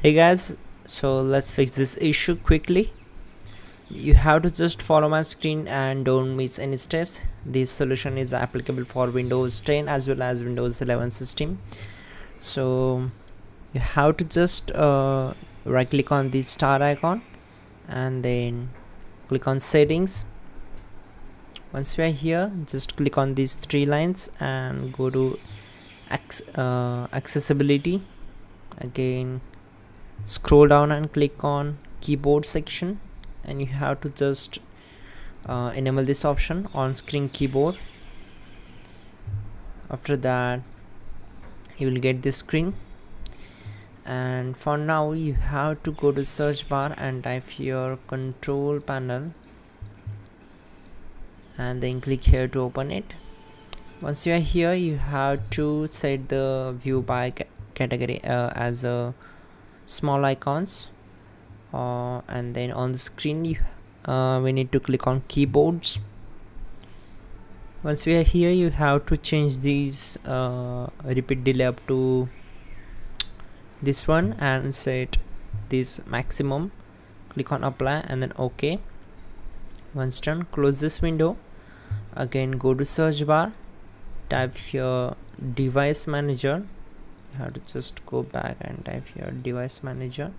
hey guys so let's fix this issue quickly. You have to just follow my screen and don't miss any steps. This solution is applicable for windows 10 as well as windows 11 system. So you have to just uh, right click on the star icon and then click on settings. Once we are here just click on these three lines and go to uh, accessibility. Again scroll down and click on keyboard section and you have to just uh, enable this option on screen keyboard. After that you will get this screen. And for now you have to go to search bar and type your control panel and then click here to open it. Once you are here you have to set the view by category uh, as a small icons uh, and then on the screen uh, we need to click on keyboards. Once we are here you have to change these uh, repeat delay up to this one and set this maximum. Click on apply and then ok. Once done close this window. Again go to search bar type here device manager you have to just go back and type here device manager.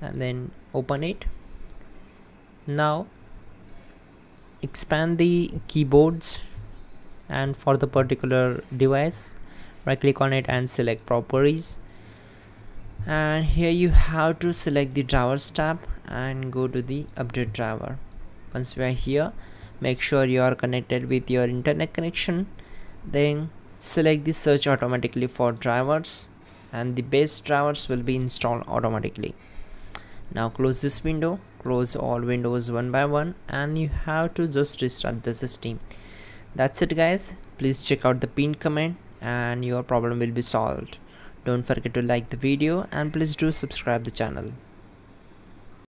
And then open it. Now expand the keyboards. And for the particular device right click on it and select properties. And here you have to select the drivers tab and go to the update driver. Once we are here make sure you are connected with your internet connection then select the search automatically for drivers and the base drivers will be installed automatically. Now close this window close all windows one by one and you have to just restart the system. That's it guys. Please check out the pinned comment and your problem will be solved. Don't forget to like the video and please do subscribe the channel